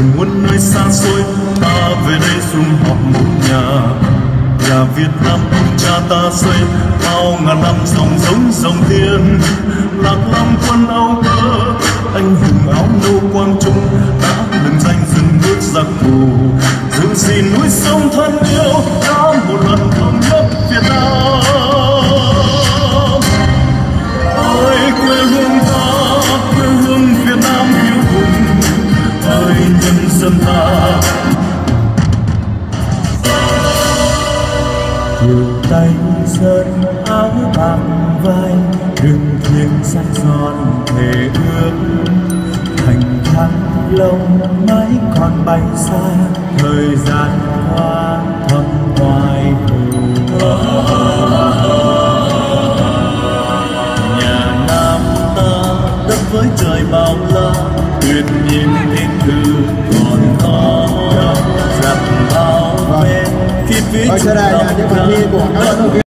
từ muôn nơi xa xôi, ta về đây sum họp một nhà. Nhà Việt Nam cha ta xây, bao ngàn năm dòng giống dòng thiên lạc long quân áo cơ anh hùng áo nâu quang trung, đã lừng danh dựng nước giặc thù giữ gìn núi sông thân yêu, đã một dân tay sơn áo bạc vai, đường thiên sắc son thể ước. Thành thăng lâu mãi còn bay xa, thời gian qua thăm hoài hồ nhà nam ta đất với trời bao la, tuyệt nhiên thiên 而且呢，两天 này, nhà.